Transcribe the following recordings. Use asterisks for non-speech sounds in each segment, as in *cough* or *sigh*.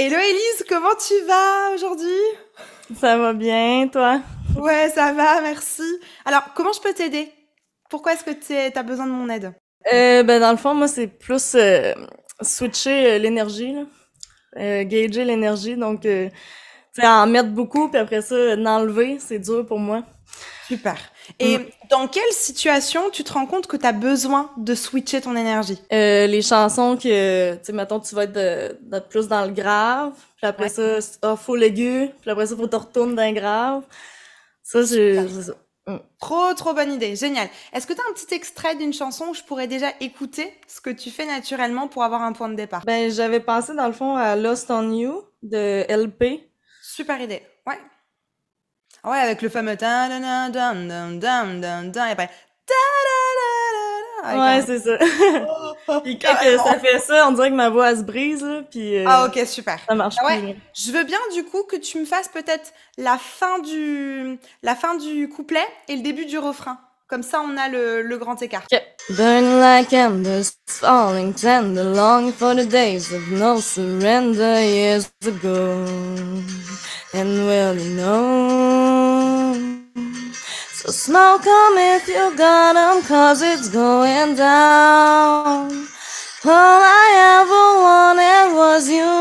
Hello Elise, comment tu vas aujourd'hui? Ça va bien, toi? Ouais, ça va, merci. Alors, comment je peux t'aider? Pourquoi est-ce que tu as besoin de mon aide? Euh, Ben dans le fond, moi c'est plus euh, switcher euh, l'énergie, euh, gager l'énergie, donc euh, en mettre beaucoup puis après ça enlever, c'est dur pour moi. Super. Et mm. dans quelle situation tu te rends compte que tu as besoin de switcher ton énergie? Euh, Les chansons que, tu sais, mettons, tu vas être, plus dans le grave, puis après ça, oh, faut l'aigu, puis après ça, faut te retourner dans le grave. Ça, c'est ça. Mm. Trop, trop bonne idée. Génial. Est-ce que tu as un petit extrait d'une chanson où je pourrais déjà écouter ce que tu fais naturellement pour avoir un point de départ? Ben, j'avais pensé, dans le fond, à Lost on You de LP. Super idée. Ouais. Avec le fameux dan dan dan dan dan dan dan et après Ouais, c'est *laughs* ça. *laughs* puis quand que ça fait ça, on dirait que ma voix se brise là, puis euh, Ah OK, super. Ça marche ah ouais. Je veux bien du coup que tu me fasses peut-être la fin du la fin du couplet et le début du refrain. Comme ça, on a le, le grand écart. Okay. Burn like embers, falling tender, long for the days of no surrender years ago. And well, you know, so smoke 'em if you got 'em, cause it's going down. All I ever wanted was you.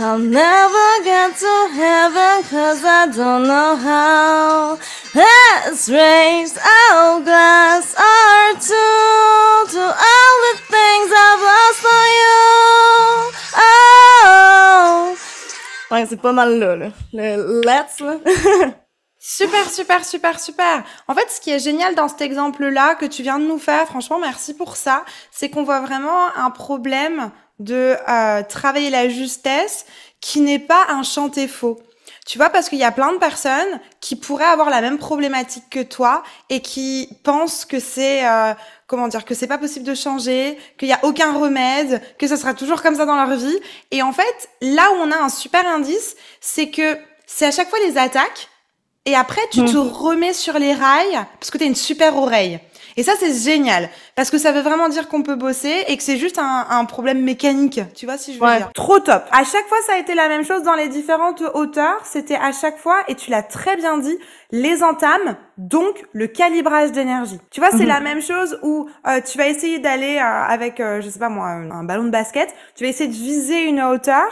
I'll never get to heaven, cause I don't know how. Let's raise our glass or two to all the things I've lost for you. Oh. Ouais, c'est pas mal là, là. Le let's, là. *laughs* Super, super, super, super. En fait, ce qui est génial dans cet exemple-là que tu viens de nous faire, franchement, merci pour ça, c'est qu'on voit vraiment un problème de euh, travailler la justesse qui n'est pas un chanter faux. Tu vois, parce qu'il y a plein de personnes qui pourraient avoir la même problématique que toi et qui pensent que c'est euh, comment dire que c'est pas possible de changer, qu'il y a aucun remède, que ça sera toujours comme ça dans leur vie. Et en fait, là où on a un super indice, c'est que c'est à chaque fois les attaques et après tu te mmh. remets sur les rails parce que tu as une super oreille. Et ça, c'est génial. Parce que ça veut vraiment dire qu'on peut bosser et que c'est juste un, un, problème mécanique. Tu vois, si je veux dire. Trop top. À chaque fois, ça a été la même chose dans les différentes hauteurs. C'était à chaque fois, et tu l'as très bien dit, les entames, donc le calibrage d'énergie. Tu vois, c'est mhm. la même chose où euh, tu vas essayer d'aller euh, avec, euh, je sais pas moi, un ballon de basket. Tu vas essayer de viser une hauteur.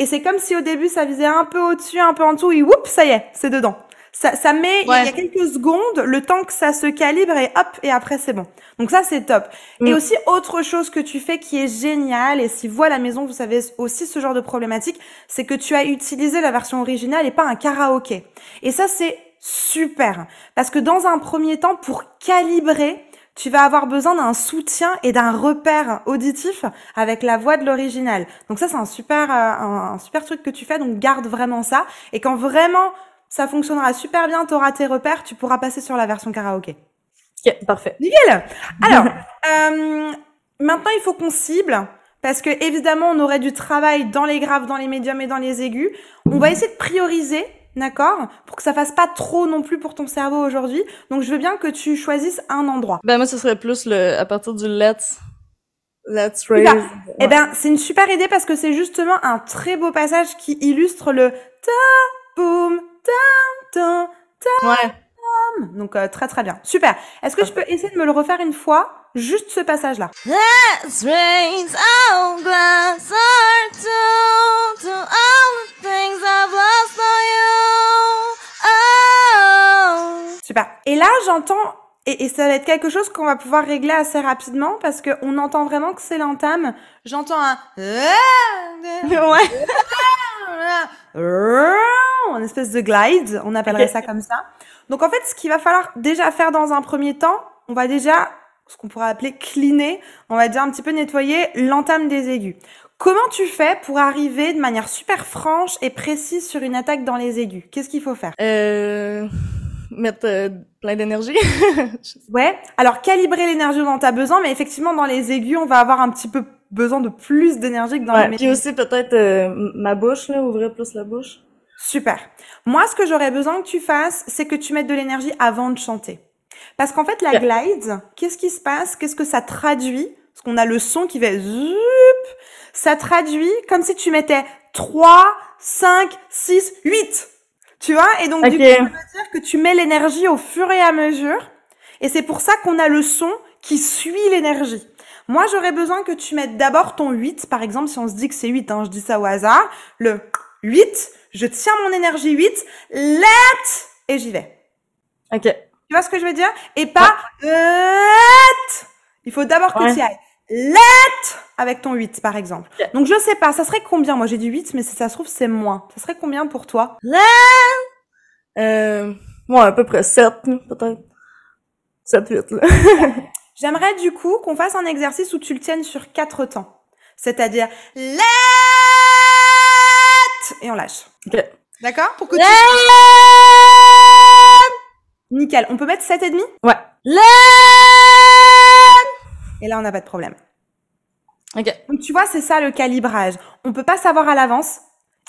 Et c'est comme si au début, ça visait un peu au-dessus, un peu en dessous, et oups, ça y est, c'est dedans. Ça, ça met, il y a quelques secondes, le temps que ça se calibre et hop, et après c'est bon. Donc ça, c'est top. Et mm. aussi, autre chose que tu fais qui est génial, et si vous à la maison, vous savez aussi ce genre de problématique, c'est que tu as utilisé la version originale et pas un karaoké. Et ça, c'est super. Parce que dans un premier temps, pour calibrer, tu vas avoir besoin d'un soutien et d'un repère auditif avec la voix de l'original. Donc ça, c'est un super, euh, un super truc que tu fais. Donc garde vraiment ça. Et quand vraiment ça fonctionnera super bien, tu auras tes repères, tu pourras passer sur la version karaoké. Ok, parfait. Nickel *laughs* Alors, euh, maintenant il faut qu'on cible, parce que évidemment on aurait du travail dans les graves, dans les médiums et dans les aigus. On va essayer de prioriser, d'accord Pour que ça fasse pas trop non plus pour ton cerveau aujourd'hui. Donc je veux bien que tu choisisses un endroit. Ben moi ce serait plus le à partir du let's Let's raise. Eh ben, c'est une super idée parce que c'est justement un très beau passage qui illustre le ta boum Ouais. Donc euh, très très bien. Super. Est-ce que je peux essayer de me le refaire une fois Juste ce passage-là? Oh. Super. Et là, j'entends et, et, ça va être quelque chose qu'on va pouvoir régler assez rapidement parce que on entend vraiment que c'est l'entame. J'entends un ouais. *laughs* *laughs* une espèce de glide, on appellerait ça comme ça. Donc en fait, ce qu'il va falloir déjà faire dans un premier temps, on va déjà ce qu'on pourrait appeler cleaner, on va dire un petit peu nettoyer l'entame des aigus. Comment tu fais pour arriver de manière super franche et précise sur une attaque dans les aigus? Qu'est-ce qu'il faut faire? Euh, Mettre euh, plein d'énergie. *laughs* ouais. Alors calibrer l'énergie dont tu as besoin, mais effectivement dans les aigus, on va avoir un petit peu besoin de plus d'énergie que dans ouais, les Puis aussi peut-être euh, ma bouche là, ouvrir plus la bouche. Super. Moi, ce que j'aurais besoin que tu fasses, c'est que tu mettes de l'énergie avant de chanter. Parce qu'en fait, la glide, qu'est-ce qui se passe? Qu'est-ce que ça traduit? Parce qu'on a le son qui fait zup. Ça traduit comme si tu mettais 3, 5, 6, 8. Tu vois? Et donc, du coup, ça veut dire que tu mets l'énergie au fur et à mesure. Et c'est pour ça qu'on a le son qui suit l'énergie. Moi, j'aurais besoin que tu mettes d'abord ton 8. Par exemple, si on se dit que c'est 8, hein, je dis ça au hasard. Le 8, je tiens mon énergie 8, let, et j'y vais. Ok. Tu vois ce que je veux dire? Et pas let. Il faut d'abord que Ouais. tu y ailles. Let avec ton 8, par exemple. Donc, je sais pas, ça serait combien? Moi, j'ai du 8, mais si ça se trouve, c'est moins. Ça serait combien pour toi? Euh, ouais, à peu près 7, peut-être. 7, 8, là. *laughs* J'aimerais du coup qu'on fasse un exercice où tu le tiennes sur quatre temps. C'est-à-dire let et on lâche. Ok. D'accord? Pour que tu... Nickel. On peut mettre 7 et demi? Ouais. et là on n'a pas de problème. Ok. Donc tu vois, c'est ça le calibrage. On peut pas savoir à l'avance.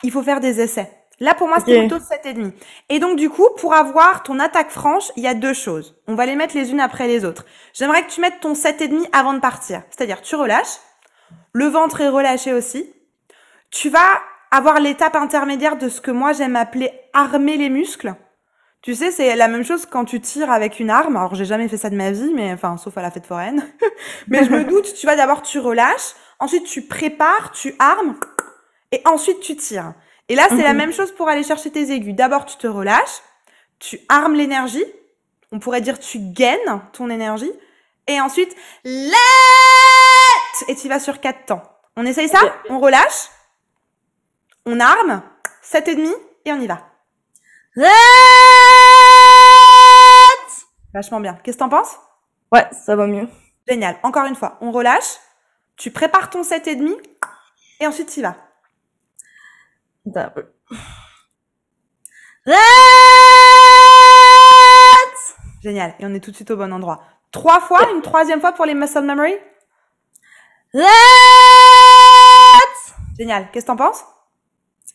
Il faut faire des essais. Là pour moi c'était Ok. plutôt 7 et demi. Et donc du coup, pour avoir ton attaque franche, il y a deux choses. On va les mettre les unes après les autres. J'aimerais que tu mettes ton 7 et demi avant de partir. C'est-à-dire tu relâches, le ventre est relâché aussi. Tu vas avoir l'étape intermédiaire de ce que moi j'aime appeler armer les muscles. Tu sais, c'est la même chose quand tu tires avec une arme. Alors, j'ai jamais fait ça de ma vie, mais enfin, sauf à la fête foraine. *laughs* mais je me doute, tu vois, d'abord tu relâches, ensuite tu prépares, tu armes, et ensuite tu tires. Et là, c'est la Mhm. même chose pour aller chercher tes aigus. D'abord, tu te relâches, tu armes l'énergie. On pourrait dire tu gaines ton énergie. Et ensuite, let! Et tu vas sur quatre temps. On essaye ça? On relâche? On arme. Sept et demi. Et on y va. Vachement bien. Qu'est-ce que t'en penses? Ouais, ça va mieux. Génial. Encore une fois, on relâche. Tu prépares ton sept et demi. Et ensuite, tu y vas. Génial. Et on est tout de suite au bon endroit. Trois fois, une troisième fois pour les muscle memory? Génial. Qu'est-ce que t'en penses?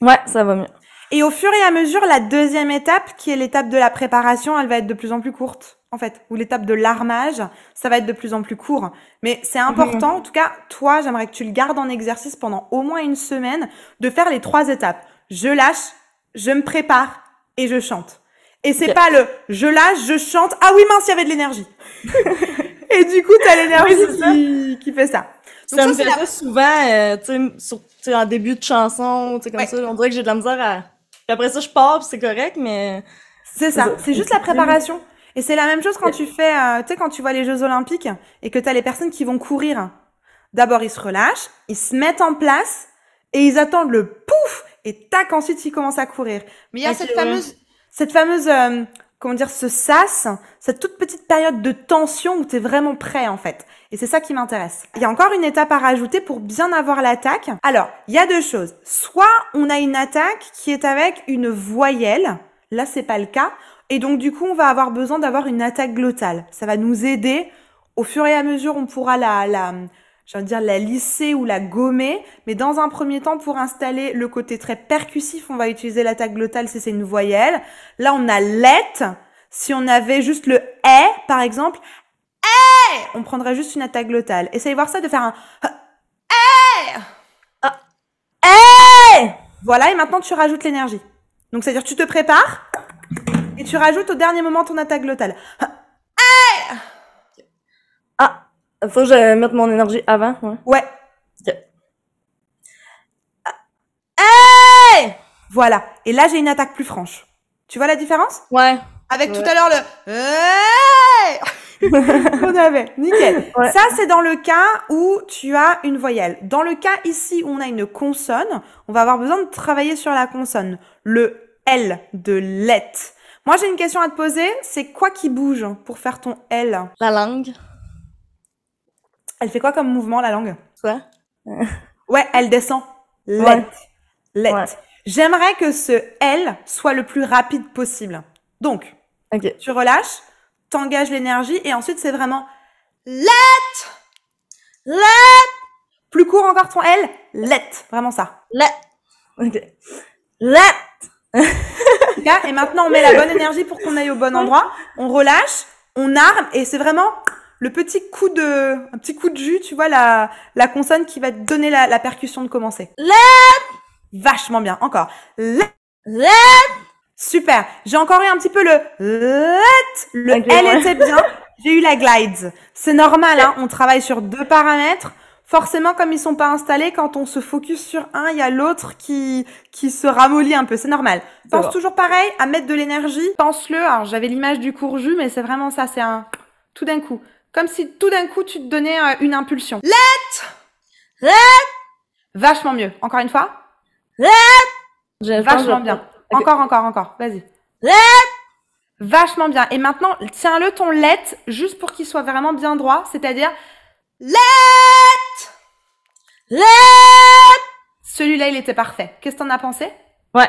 Ouais, ça va mieux. Et au fur et à mesure, la deuxième étape, qui est l'étape de la préparation, elle va être de plus en plus courte, en fait. Ou l'étape de l'armage, ça va être de plus en plus court. Mais c'est important, en tout cas, toi, j'aimerais que tu le gardes en exercice pendant au moins une semaine, de faire les trois étapes. Je lâche, je me prépare et je chante. Et c'est Ok. pas le je lâche, je chante, ah oui mince, il y avait de l'énergie. *laughs* et du coup, t'as l'énergie Oui, ça. qui, qui fait ça. Donc ça me c'est fait la- ça souvent, euh, tu sais, sais, en début de chanson, tu sais, comme Ouais. ça, on dirait que j'ai de la misère à... Puis après ça, je pars, puis c'est correct, mais... C'est ça, c'est juste la préparation. Et c'est la même chose quand tu fais, euh, tu sais, quand tu vois les Jeux Olympiques et que tu as les personnes qui vont courir. D'abord, ils se relâchent, ils se mettent en place et ils attendent le pouf et tac, ensuite ils commencent à courir. Mais il y a cette fameuse, cette fameuse, euh, comment dire, ce sas, cette toute petite période de tension où tu es vraiment prêt en fait. Et c'est ça qui m'intéresse. Il y a encore une étape à rajouter pour bien avoir l'attaque. Alors, il y a deux choses. Soit on a une attaque qui est avec une voyelle. Là, c'est pas le cas. Et donc, du coup, on va avoir besoin d'avoir une attaque glottale. Ça va nous aider. Au fur et à mesure, on pourra la, la, j'ai envie de dire la lisser ou la gommer. Mais dans un premier temps, pour installer le côté très percussif, on va utiliser l'attaque glottale si c'est une voyelle. Là, on a let. Si on avait juste le est, par exemple, est, on prendrait juste une attaque glottale. Essayez voir ça de faire un Hey! Voilà, et maintenant tu rajoutes l'énergie. Donc c'est-à-dire tu te prépares et tu rajoutes au dernier moment ton attaque glottale. Ah! Faut que je mette mon énergie avant, ouais. Ouais, Hey! voilà. Et là j'ai une attaque plus franche. Tu vois la différence? Ouais. Avec Ouais. tout à l'heure le Hey *laughs* qu'on avait. Nickel. Ouais. Ça c'est dans le cas où tu as une voyelle. Dans le cas ici où on a une consonne, on va avoir besoin de travailler sur la consonne. Le L de let. Moi j'ai une question à te poser, c'est quoi qui bouge pour faire ton L? La langue. Elle fait quoi comme mouvement la langue? Quoi? Ouais, elle descend. Let. Ouais. Let. Ouais. J'aimerais que ce L soit le plus rapide possible. Donc, tu relâches, t'engages l'énergie et ensuite c'est vraiment let. Let! Plus court encore ton L. Let. Vraiment ça. Let! Ok. Let! Et maintenant on met la bonne énergie pour qu'on aille au bon endroit. On relâche, on arme et c'est vraiment le petit coup de, un petit coup de jus, tu vois, la, la consonne qui va te donner la, la percussion de commencer. Let. Vachement bien. Encore. Let. Let. Super. J'ai encore eu un petit peu le let. Le L ouais. était bien. *laughs* J'ai eu la glides. C'est normal, hein. On travaille sur deux paramètres. Forcément, comme ils sont pas installés, quand on se focus sur un, il y a l'autre qui, qui se ramollit un peu. C'est normal. Pense bon. toujours pareil à mettre de l'énergie. Pense-le. Alors, j'avais l'image du courju, mais c'est vraiment ça. C'est un, tout d'un coup. Comme si tout d'un coup, tu te donnais euh, une impulsion. Let! Let. Vachement mieux. Encore une fois. Pense Vachement bien. Encore, encore, encore. Vas-y. Let. Vachement bien. Et maintenant, tiens-le ton let juste pour qu'il soit vraiment bien droit, c'est-à-dire let. Let. Celui-là, il était parfait. Qu'est-ce que t'en as pensé? Ouais.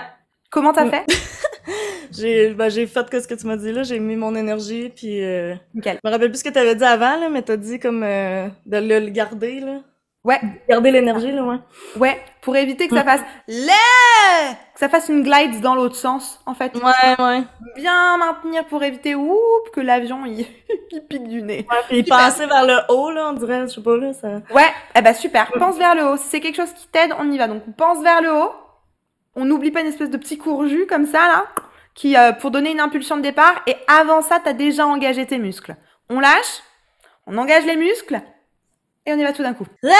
Comment t'as Mm. fait? *laughs* *laughs* J'ai ben, j'ai fait que ce que tu m'as dit là, j'ai mis mon énergie puis euh, Nickel. je me rappelle plus ce que t'avais dit avant là, mais t'as dit comme euh, de le, le garder là. Ouais, Garder l'énergie là, ouais. ouais, pour éviter que ça Mm. fasse let, que ça fasse une glide dans l'autre sens, en fait. Ouais, ouais. Bien maintenir pour éviter oup, que l'avion il, *laughs* il pique du nez. Ouais, puis penser vers le haut là, on dirait, je sais pas là, ça. Ouais, eh ben super. Pense vers le haut. Si c'est quelque chose qui t'aide, on y va. Donc on pense vers le haut. On n'oublie pas une espèce de petit courju comme ça là, qui euh, pour donner une impulsion de départ. Et avant ça, t'as déjà engagé tes muscles. On lâche, on engage les muscles et on y va tout d'un coup. Let.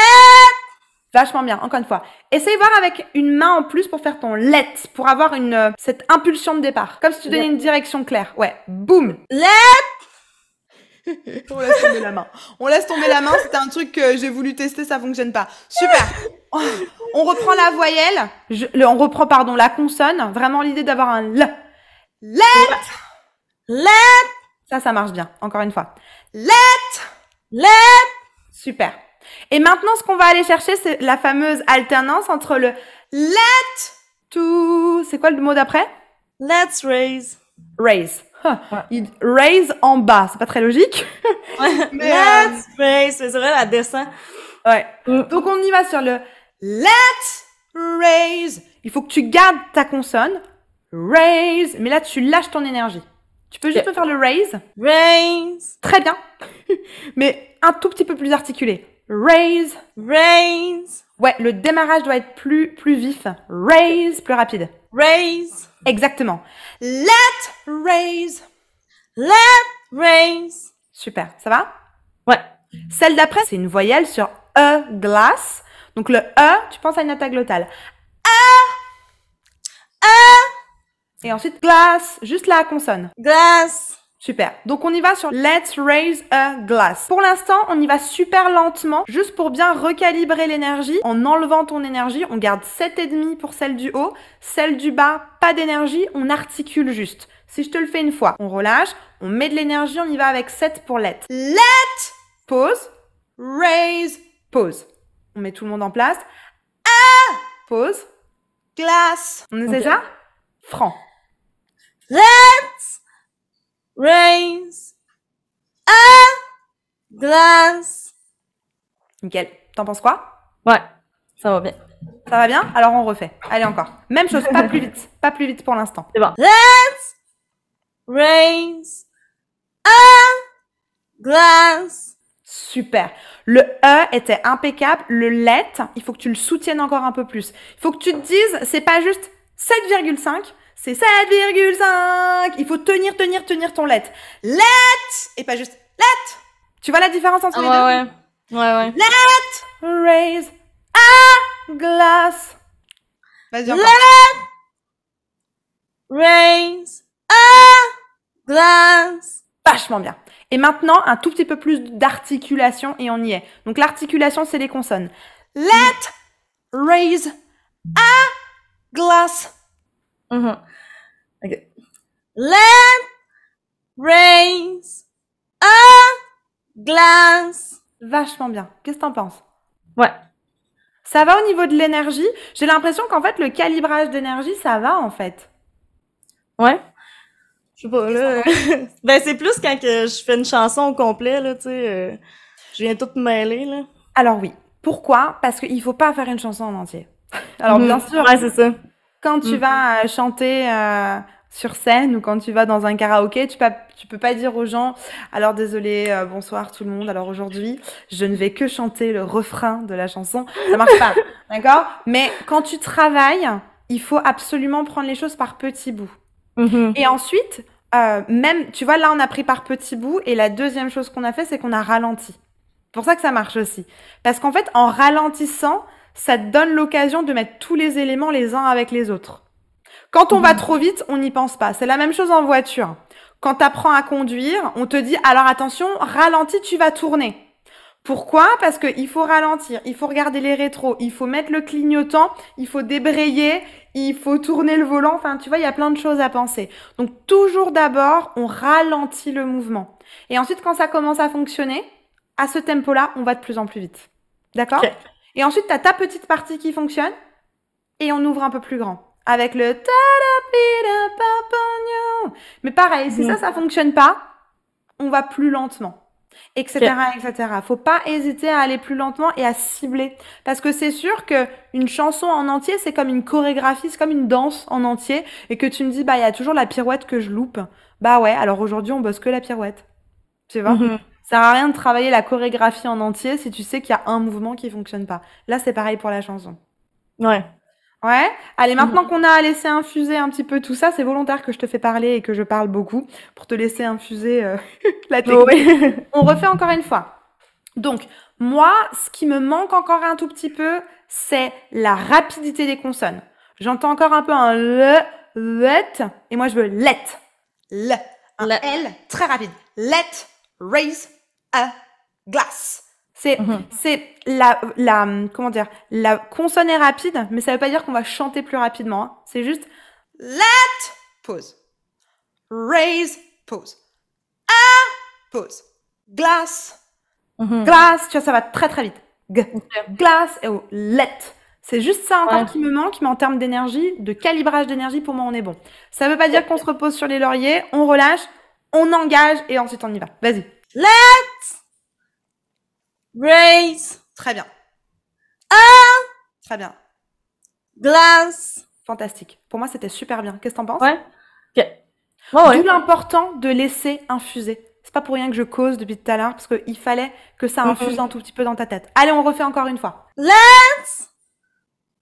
Vachement bien. Encore une fois. Essaye voir avec une main en plus pour faire ton let, pour avoir une euh, cette impulsion de départ, comme si tu donnais Let. une direction claire. Ouais. Boum. Let. *laughs* On laisse tomber la main. On laisse tomber la main, c'était un truc que j'ai voulu tester, ça fonctionne pas. Super. On reprend la voyelle, je- le- on reprend pardon la consonne, vraiment l'idée d'avoir un l. Let. Let. Ça, ça marche bien. Encore une fois. Let. Let. Super. Et maintenant, ce qu'on va aller chercher, c'est la fameuse alternance entre le let to. C'est quoi le mot d'après? Let's raise. Raise. *laughs* Il raise en bas, c'est pas très logique. *laughs* *laughs* Mais, euh, Let's raise. C'est vrai, la descend. Ouais. Mm. Donc on y va sur le let's raise. Il faut que tu gardes ta consonne. Raise. Mais là, tu lâches ton énergie. Tu peux juste me faire le raise. Raise. Très bien. Mais un tout petit peu plus articulé. Raise. Raise. Ouais, le démarrage doit être plus, plus vif. Raise, plus rapide. Raise. Exactement. Let raise. Let. Raise. Super. Ça va? Ouais. Celle d'après, c'est une voyelle sur E glace. Donc le E, tu penses à une attaque glottale. E. E. Et ensuite glace, juste la consonne. Glass. Super. Donc on y va sur Let's raise a glass. Pour l'instant, on y va super lentement, juste pour bien recalibrer l'énergie. En enlevant ton énergie, on garde 7,5 pour celle du haut, celle du bas, pas d'énergie, on articule juste. Si je te le fais une fois, on relâche, on met de l'énergie, on y va avec 7 pour let. Let, pause, raise, pause. On met tout le monde en place. Ah, pause, glace. On essaie Ok. ça? Franc. Let's raise a glass. Nickel. T'en penses quoi? Ouais, ça va bien. Ça va bien? Alors on refait. Allez encore. Même chose, pas plus vite. Pas plus vite pour l'instant. C'est bon. Let's raise a glass. Super. Le E était impeccable. Le let, il faut que tu le soutiennes encore un peu plus. Il faut que tu te dises, c'est pas juste 7,5, c'est 7,5. Il faut tenir, tenir, tenir ton let. Let et pas juste let. Tu vois la différence entre Ah, les ouais, deux ouais. Ouais, ouais. Let raise a glass. Vas-y encore. Raise a glass. Vachement bien. Et maintenant, un tout petit peu plus d'articulation et on y est. Donc l'articulation, c'est les consonnes. Let raise a glass. Mhm. Ok. Let raise a glass. Vachement bien. Qu'est-ce que t'en penses? Ouais. Ça va au niveau de l'énergie? J'ai l'impression qu'en fait, le calibrage d'énergie, ça va en fait. Ouais. Je sais pas, là. *laughs* ben, c'est plus quand que je fais une chanson au complet, là, tu sais. euh, je viens tout mêler, là. Alors oui. Pourquoi? Parce qu'il faut pas faire une chanson en entier. *laughs* Alors bien *laughs* sûr, Ouais, c'est ça. Quand tu Mhm. vas euh, chanter, euh, sur scène ou quand tu vas dans un karaoké, tu peux, tu peux pas dire aux gens alors désolé, euh, bonsoir tout le monde. Alors aujourd'hui, je ne vais que chanter le refrain de la chanson. Ça marche pas, *laughs* d'accord? Mais quand tu travailles, il faut absolument prendre les choses par petits bouts. Mhm. Et ensuite, euh, même, tu vois, là, on a pris par petits bouts. Et la deuxième chose qu'on a fait, c'est qu'on a ralenti. C'est pour ça que ça marche aussi. Parce qu'en fait, en ralentissant, ça te donne l'occasion de mettre tous les éléments les uns avec les autres. Quand on va Mhm. trop vite, on n'y pense pas. C'est la même chose en voiture. Quand tu apprends à conduire, on te dit, alors attention, ralentis, tu vas tourner. Pourquoi? Parce qu'il faut ralentir, il faut regarder les rétros, il faut mettre le clignotant, il faut débrayer, il faut tourner le volant. Enfin, tu vois, il y a plein de choses à penser. Donc, toujours d'abord, on ralentit le mouvement. Et ensuite, quand ça commence à fonctionner, à ce tempo-là, on va de plus en plus vite. D'accord? Et ensuite, tu as ta petite partie qui fonctionne et on ouvre un peu plus grand. Avec le. Mais pareil, si ça, ça fonctionne pas, on va plus lentement. Etc., etc. Faut pas hésiter à aller plus lentement et à cibler. Parce que c'est sûr que une chanson en entier, c'est comme une chorégraphie, c'est comme une danse en entier. Et que tu me dis, bah, il y a toujours la pirouette que je loupe. Bah ouais, alors aujourd'hui, on bosse que la pirouette. Tu vois? Mhm. Ça sert à rien de travailler la chorégraphie en entier si tu sais qu'il y a un mouvement qui fonctionne pas. Là, c'est pareil pour la chanson. Ouais. Ouais. Allez, maintenant qu'on a laissé infuser un petit peu tout ça, c'est volontaire que je te fais parler et que je parle beaucoup pour te laisser infuser euh, *laughs* la technique. Oui. *laughs* On refait encore une fois. Donc, moi, ce qui me manque encore un tout petit peu, c'est la rapidité des consonnes. J'entends encore un peu un le, let, et moi je veux let. Le. Un. L très rapide. Let raise a glass. C'est, Mhm. c'est la, la, comment dire, la consonne est rapide, mais ça veut pas dire qu'on va chanter plus rapidement. hein. C'est juste let, pause. Raise, pause. A, pause. Glass, Mhm. glass, tu vois, ça va très très vite. G, glass et oh, let. C'est juste ça encore Ouais. qui me manque, mais en termes d'énergie, de calibrage d'énergie, pour moi, on est bon. Ça veut pas dire qu'on se repose sur les lauriers, on relâche, on engage et ensuite on y va. Vas-y. Raise. Très bien. Très bien. Glass. Fantastique. Pour moi, c'était super bien. Qu'est-ce que t'en penses? Ouais. Ok. Ouais, ouais. D'où l'important de laisser infuser. C'est pas pour rien que je cause depuis tout à l'heure, parce qu'il fallait que ça infuse un tout petit peu dans ta tête. Allez, on refait encore une fois.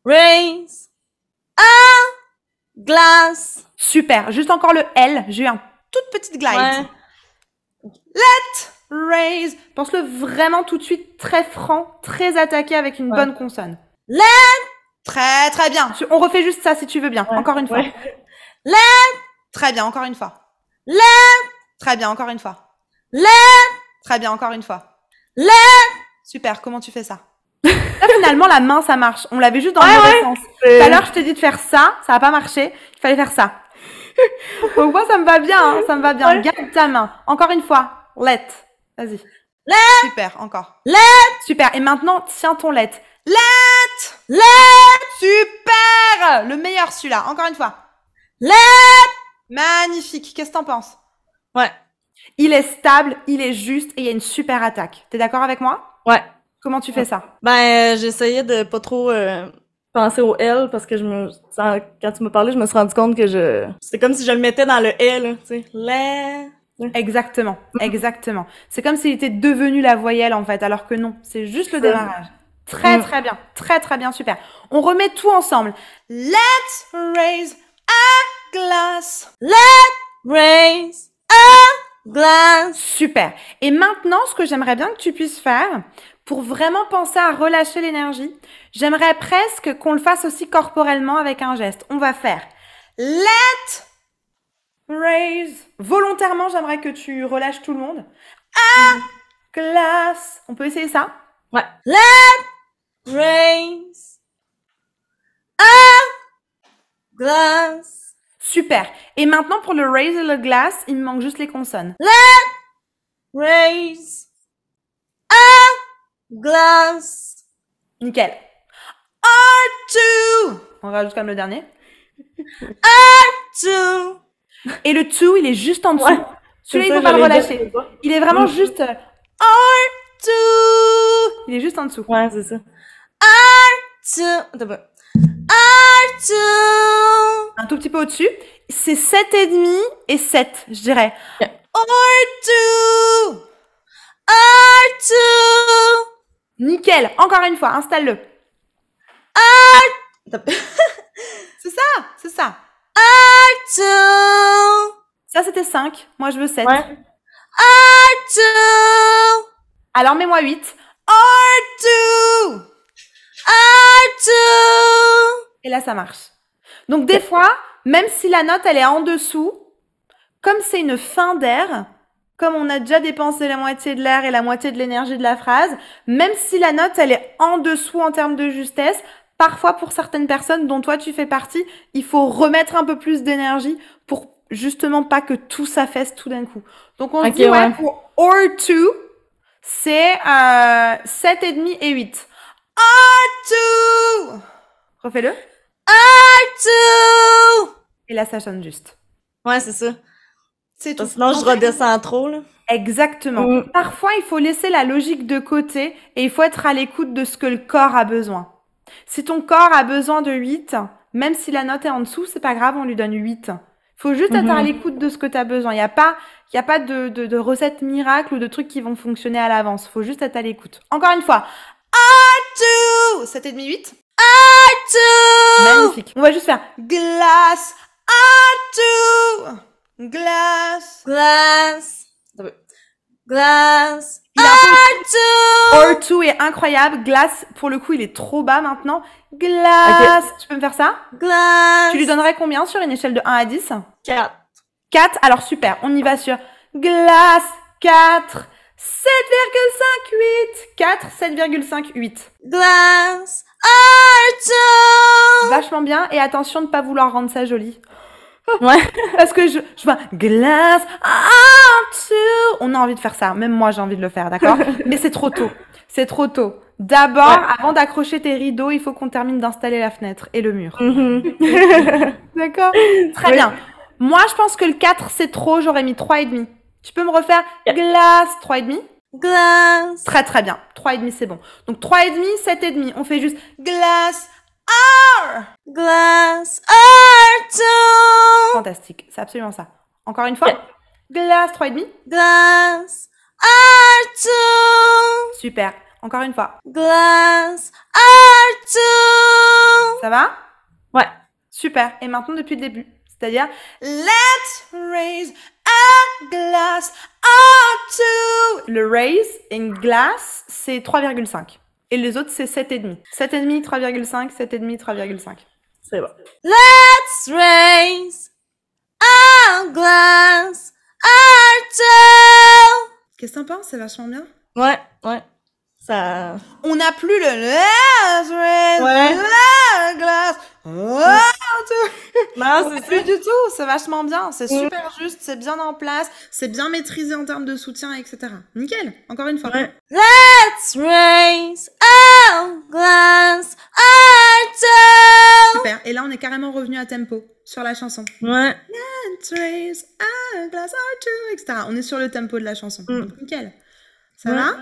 Raise. A. Glass. Super. Juste encore le L. J'ai eu un toute petite glide. Ouais. Raise. Pense-le vraiment tout de suite très franc, très attaqué avec une Ouais. bonne consonne. Let. Très très bien. On refait juste ça si tu veux bien. Ouais. Encore une fois. Ouais. Très bien, encore une fois. Let. Très bien, encore une fois. Let. Très bien, encore une fois. Let. Super, comment tu fais ça? Là, finalement, la main, ça marche. On l'avait juste dans le mauvais ouais. sens. Tout à l'heure, je t'ai dit de faire ça, ça n'a pas marché. Il fallait faire ça. *laughs* Donc moi, ça me va bien, hein, ça me va bien. Garde ta main. Encore une fois. Let. Vas-y. Let. Super, encore. Let. Super. Et maintenant, tiens ton let. Let. Let. Super. Le meilleur, celui-là. Encore une fois. Let. Magnifique. Qu'est-ce que t'en penses? Ouais. Il est stable, il est juste et il y a une super attaque. T'es d'accord avec moi? Ouais. Comment tu fais ça? Ben, euh, j'essayais de pas trop euh, penser au L parce que je me, quand tu me parlais, je me suis rendu compte que je, c'est comme si je le mettais dans le L, tu sais. Exactement, *laughs* exactement. C'est comme s'il était devenu la voyelle en fait, alors que non, c'est juste le démarrage. Très très bien, très très bien, super. On remet tout ensemble. Let's raise a glass. Raise a glass. Super. Et maintenant, ce que j'aimerais bien que tu puisses faire, pour vraiment penser à relâcher l'énergie, j'aimerais presque qu'on le fasse aussi corporellement avec un geste. On va faire let raise. Volontairement, j'aimerais que tu relâches tout le monde. A glass. On peut essayer ça? Ouais. Let raise a glass. Super. Et maintenant, pour le raise et le glass, il me manque juste les consonnes. Raise a glass. Nickel. R2. On rajoute comme le dernier. Two. Et le 2, il est juste en dessous. Ouais. Celui-là, il ça, faut pas le relâcher. Il est vraiment Mm. juste euh, R2. Il est juste en dessous. Ouais, c'est ça. R two. Attends un peu. R two. Un tout petit peu au-dessus. C'est 7,5 et 7, je dirais. Yeah. R2 R2 Nickel. Encore une fois, installe-le. *laughs* C'est ça, c'est ça. R2 Ça, c'était 5. Moi, je veux 7. Ouais. R2 Alors, mets-moi 8. R2 R2 Et là, ça marche. Donc, des fois, même si la note, elle est en dessous, comme c'est une fin d'air, comme on a déjà dépensé la moitié de l'air et la moitié de l'énergie de la phrase, même si la note, elle est en dessous en termes de justesse, parfois pour certaines personnes dont toi tu fais partie, il faut remettre un peu plus d'énergie pour justement pas que tout s'affaisse tout d'un coup. Donc, on se Ok, dit, ouais, ouais. pour or 2, c'est euh, 7,5 et 8. R2 Refais-le. R2 Et là, ça sonne juste. Ouais, c'est ça. C'est tout. Parce que Sinon, je fait, redescends trop, là. Exactement. Mm. Parfois, il faut laisser la logique de côté et il faut être à l'écoute de ce que le corps a besoin. Si ton corps a besoin de 8, même si la note est en dessous, c'est pas grave, on lui donne 8. Il faut juste être Mhm. à l'écoute de ce que tu as besoin. Il n'y a pas, y a pas de, de, de recettes miracles ou de trucs qui vont fonctionner à l'avance. Il faut juste être à l'écoute. Encore une fois. R2 7,5 8 R2 Magnifique. On va juste faire glace R2 Glace. Glass. Attends un peu. Glass. Il a un peu- R2 R2 est incroyable. Glace, pour le coup, il est trop bas maintenant. Glace. Tu peux me faire ça? Glass. Tu lui donnerais combien sur une échelle de 1 à 10 4. 4. Alors super, on y va sur glace 4. 7,5 8. 4, 7,5 8. Glass. R2 Vachement bien. Et attention de ne pas vouloir rendre ça joli. *laughs* Ouais. Parce que je, je vois glace R2. On a envie de faire ça. Même moi, j'ai envie de le faire, d'accord *laughs* Mais c'est trop tôt. C'est trop tôt. D'abord, Ouais. avant d'accrocher tes rideaux, il faut qu'on termine d'installer la fenêtre et le mur. Mhm. *laughs* D'accord Très Oui. bien. Moi, je pense que le 4, c'est trop. J'aurais mis 3,5. Tu peux me refaire Yeah. glace 3,5 Glass. Très, très bien. 3,5, c'est bon. Donc, 3,5, 7,5. On fait juste glace Glass. R2 Fantastique. C'est absolument ça. Encore une fois. Glace 3,5. Glass. R2 Super. Encore une fois. Glass. R2 Ça va? Ouais. Super. Et maintenant, depuis le début. C'est-à-dire, let's raise a glass R2. Le raise in glass, c'est 3,5. Et les autres, c'est 7,5. 7,5, 3,5, 7,5, 3,5. C'est bon. Let's raise a glass R2 Qu'est-ce que t'en penses? C'est vachement bien. Ouais, ouais. Ça. On n'a plus le let's raise Ouais. a glass R2. Non, C'est plus du tout, c'est vachement bien, c'est super juste, c'est bien en place, c'est bien maîtrisé en termes de soutien, etc. Nickel, encore une fois. Ouais. Let's raise a glass R2 Super, et là on est carrément revenu à tempo sur la chanson. Ouais. Let's raise a glass two, etc. On est sur le tempo de la chanson. Mm. Donc, nickel. Ça Ouais. va?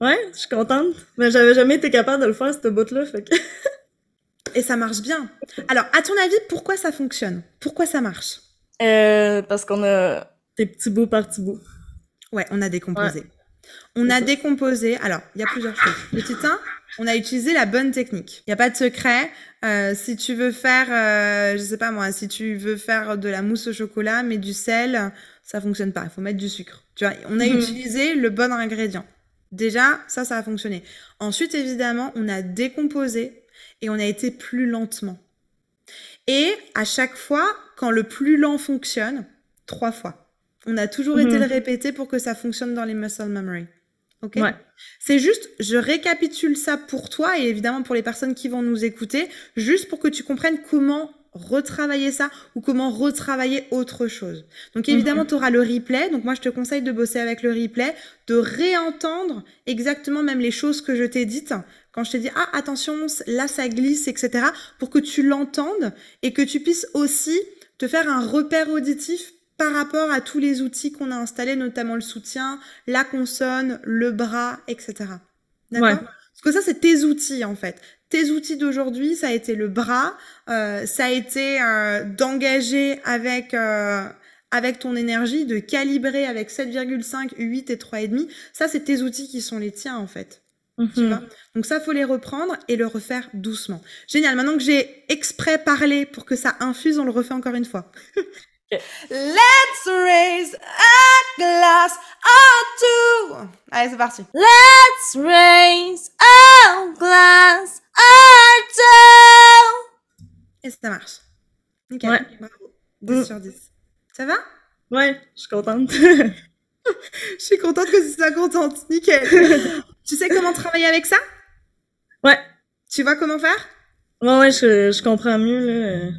Ouais, je suis contente. Mais j'avais jamais été capable de le faire, cette bout-là, fait que. *laughs* Et ça marche bien. Alors, à ton avis, pourquoi ça fonctionne? Pourquoi ça marche? Euh, parce qu'on a des petits bouts par petits bouts. Ouais, on a décomposé. On a ça. décomposé. Alors, il y a plusieurs choses. Petit 1, on a utilisé la bonne technique. Il n'y a pas de secret. Euh, si tu veux faire, euh, je sais pas moi, si tu veux faire de la mousse au chocolat, mais du sel, ça fonctionne pas. Il faut mettre du sucre. Tu vois, on a Mhm. utilisé le bon ingrédient. Déjà, ça, ça a fonctionné. Ensuite, évidemment, on a décomposé et on a été plus lentement. Et à chaque fois, quand le plus lent fonctionne, trois fois. On a toujours été Mhm. le répéter pour que ça fonctionne dans les muscle memory. Ok? Ouais. C'est juste, je récapitule ça pour toi et évidemment pour les personnes qui vont nous écouter, juste pour que tu comprennes comment retravailler ça ou comment retravailler autre chose. Donc évidemment, tu auras le replay. Donc moi, je te conseille de bosser avec le replay, de réentendre exactement même les choses que je t'ai dites. Quand je t'ai dit, ah, attention, là, ça glisse, etc. Pour que tu l'entendes et que tu puisses aussi te faire un repère auditif par rapport à tous les outils qu'on a installés, notamment le soutien, la consonne, le bras, etc. D'accord? Ouais. Parce que ça, c'est tes outils, en fait. Tes outils d'aujourd'hui, ça a été le bras, euh, ça a été euh, d'engager avec euh, avec ton énergie, de calibrer avec 7,5, 8 et 3,5. Ça, c'est tes outils qui sont les tiens en fait. Tu Mhm. vois? Donc ça, faut les reprendre et le refaire doucement. Génial. Maintenant que j'ai exprès parlé pour que ça infuse, on le refait encore une fois. Let's raise a glass or two. Allez, c'est parti. Let's raise a glass Et ça marche. Nickel. Ouais. Bravo. 10 Mm. sur 10. Ça va? Ouais, je suis contente. *laughs* Je suis contente que tu sois contente. Nickel. *laughs* tu sais comment travailler avec ça? Ouais, Tu vois comment faire? Ouais, ouais, je, je comprends mieux, là.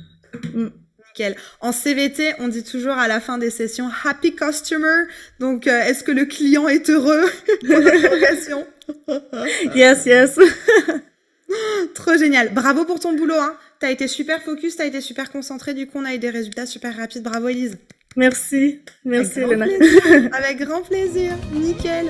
Mm. Nickel. En CVT, on dit toujours à la fin des sessions happy customer. Donc, euh, est-ce que le client est heureux? *laughs* Yes, yes. *gasps* Trop génial. Bravo pour ton boulot. Hein. T'as été super focus, t'as été super concentré. Du coup, on a eu des résultats super rapides. Bravo, Elise. Merci. Merci, Avec grand Elena. plaisir. *laughs* Avec grand plaisir. Nickel.